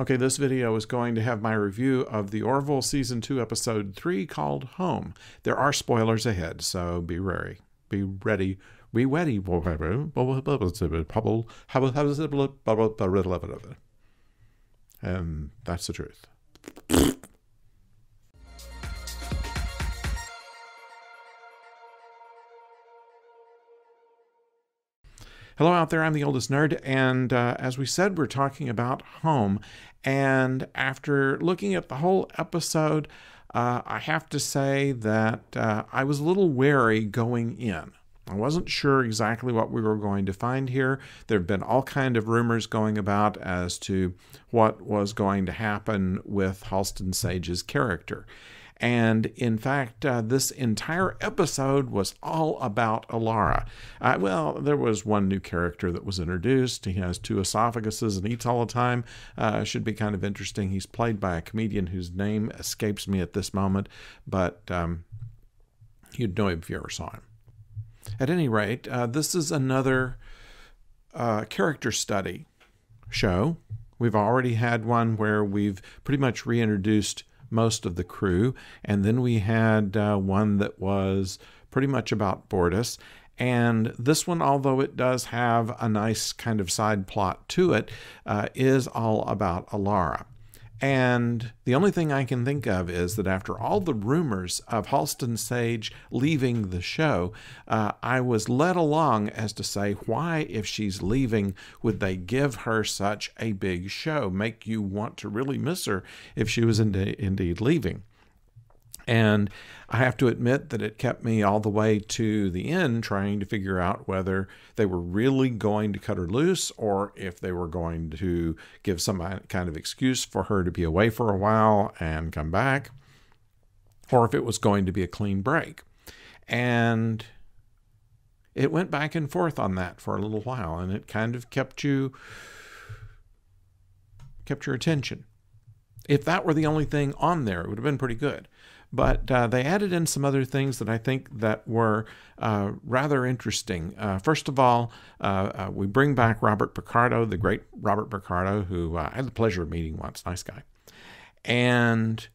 Okay, this video is going to have my review of the Orville Season 2, Episode 3 called Home. There are spoilers ahead, so be ready. Be ready. Be ready. And that's the truth. Hello out there, I'm the oldest nerd, and uh, as we said, we're talking about home. And after looking at the whole episode, uh, I have to say that uh, I was a little wary going in. I wasn't sure exactly what we were going to find here. There have been all kind of rumors going about as to what was going to happen with Halston Sage's character. And in fact, uh, this entire episode was all about Alara. Uh, well, there was one new character that was introduced. He has two esophaguses and eats all the time. Uh, should be kind of interesting. He's played by a comedian whose name escapes me at this moment, but um, you'd know him if you ever saw him. At any rate, uh, this is another uh, character study show. We've already had one where we've pretty much reintroduced most of the crew. And then we had uh, one that was pretty much about Bortus. And this one, although it does have a nice kind of side plot to it, uh, is all about Alara. And the only thing I can think of is that after all the rumors of Halston Sage leaving the show, uh, I was led along as to say, why, if she's leaving, would they give her such a big show? Make you want to really miss her if she was indeed leaving. And I have to admit that it kept me all the way to the end trying to figure out whether they were really going to cut her loose or if they were going to give some kind of excuse for her to be away for a while and come back, or if it was going to be a clean break. And it went back and forth on that for a little while, and it kind of kept you kept your attention. If that were the only thing on there, it would have been pretty good. But uh, they added in some other things that I think that were uh, rather interesting. Uh, first of all, uh, uh, we bring back Robert Picardo, the great Robert Picardo, who uh, I had the pleasure of meeting once. Nice guy. And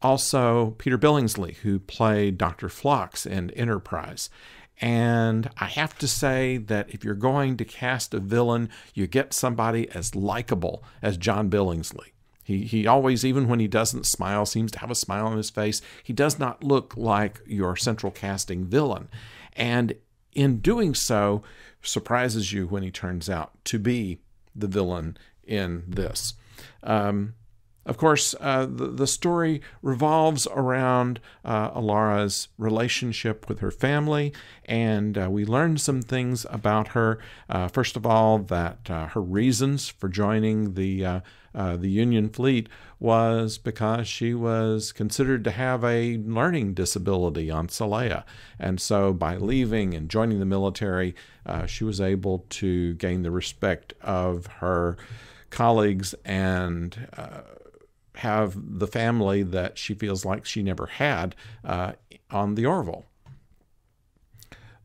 also Peter Billingsley, who played Dr. Phlox in Enterprise. And I have to say that if you're going to cast a villain, you get somebody as likable as John Billingsley. He, he always, even when he doesn't smile, seems to have a smile on his face. He does not look like your central casting villain. And in doing so, surprises you when he turns out to be the villain in this. Um, of course, uh, the, the story revolves around uh, Alara's relationship with her family, and uh, we learn some things about her. Uh, first of all, that uh, her reasons for joining the uh, the Union fleet was because she was considered to have a learning disability on Xelaya, and so by leaving and joining the military, she was able to gain the respect of her colleagues and have the family that she feels like she never had uh, on the Orville.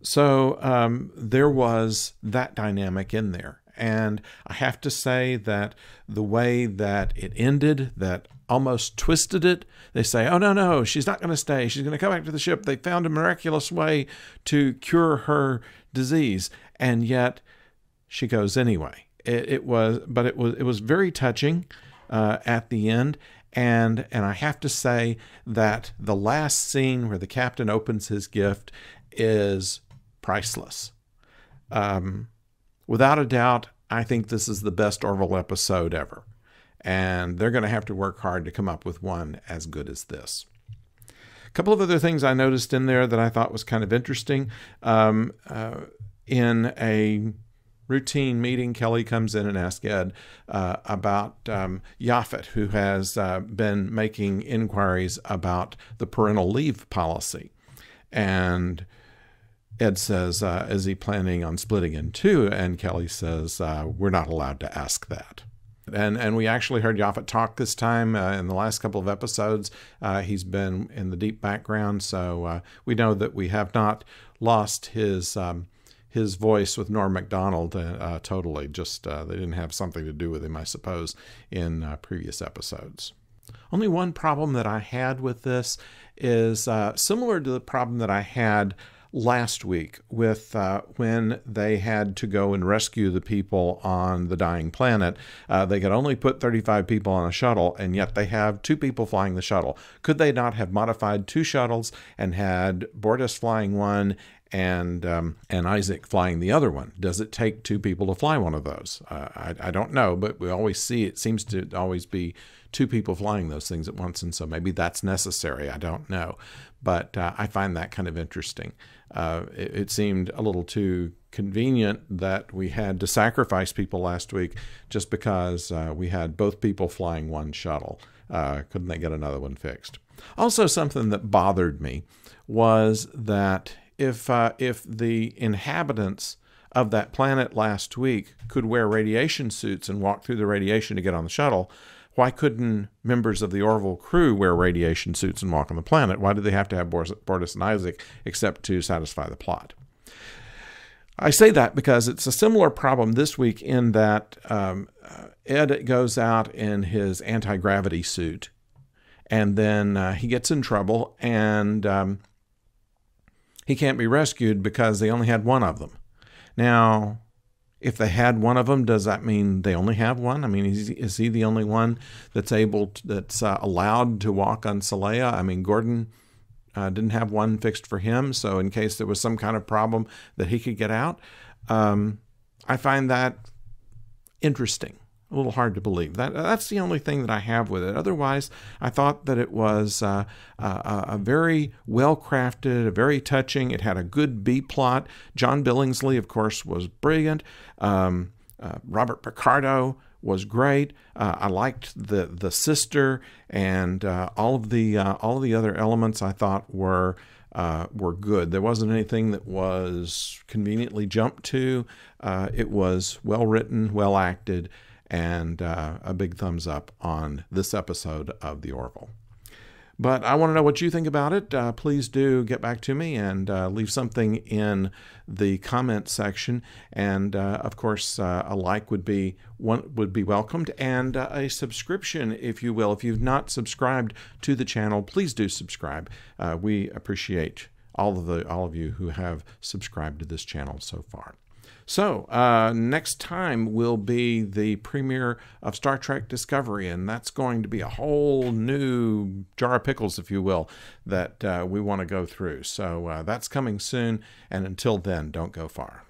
So um, there was that dynamic in there. And I have to say that the way that it ended, that almost twisted it, they say, oh, no, no, she's not going to stay. She's going to come back to the ship. They found a miraculous way to cure her disease. And yet she goes anyway. It, it was, but it was, it was very touching uh, at the end. And, and I have to say that the last scene where the captain opens his gift is priceless. Um, without a doubt, I think this is the best Orville episode ever. And they're going to have to work hard to come up with one as good as this. A couple of other things I noticed in there that I thought was kind of interesting. Um, uh, in a routine meeting, Kelly comes in and asks Ed uh, about um, Yaphet, who has uh, been making inquiries about the parental leave policy. And Ed says, uh, Is he planning on splitting in two? And Kelly says, uh, We're not allowed to ask that. And, and we actually heard Yaphet talk this time uh, in the last couple of episodes. Uh, he's been in the deep background, so we know that we have not lost his. Um, his voice with Norm Macdonald uh, uh, totally. Just uh, they didn't have something to do with him, I suppose, in uh, previous episodes. Only one problem that I had with this is uh, similar to the problem that I had last week with uh, when they had to go and rescue the people on the dying planet. Uh, they could only put 35 people on a shuttle, and yet they have two people flying the shuttle. Could they not have modified two shuttles and had Bortus flying one and um, and Isaac flying the other one? Does it take two people to fly one of those? Uh, I, I don't know, but we always see it seems to always be two people flying those things at once, and so maybe that's necessary. I don't know, but uh, I find that kind of interesting. Uh, it, it, seemed a little too convenient that we had to sacrifice people last week just because uh, we had both people flying one shuttle. Uh, couldn't they get another one fixed? Also, something that bothered me was that if uh, if the inhabitants of that planet last week could wear radiation suits and walk through the radiation to get on the shuttle, why couldn't members of the Orville crew wear radiation suits and walk on the planet? Why do they have to have Bortus and Isaac except to satisfy the plot? I say that because it's a similar problem this week in that um, Ed goes out in his anti gravity suit and then uh, he gets in trouble and um, he can't be rescued because they only had one of them. Now, if they had one of them, does that mean they only have one? I mean, is, is he the only one that's able to, that's uh, allowed to walk on Xelaya? I mean, Gordon uh, didn't have one fixed for him, so in case there was some kind of problem that he could get out, um, I find that interesting a little hard to believe. That that's the only thing that I have with it. Otherwise, I thought that it was uh, a, a, very well crafted, a very touching. It had a good B plot. John Billingsley, of course, was brilliant. Um, uh, Robert Picardo was great. Uh, I liked the the sister and uh, all of the uh, all of the other elements. I thought were. Uh, were good. There wasn't anything that was conveniently jumped to. Uh, it was well written, well acted, and uh, a big thumbs up on this episode of The Orville. But I want to know what you think about it. Uh, please do get back to me and uh, leave something in the comment section. And uh, of course, uh, a like would be one would be welcomed, and uh, a subscription, if you will. If you've not subscribed to the channel, please do subscribe. Uh, we appreciate all of the all of you who have subscribed to this channel so far. So, uh, next time will be the premiere of Star Trek Discovery, and that's going to be a whole new jar of pickles, if you will, that uh, we want to go through. So, uh, that's coming soon, and until then, don't go far.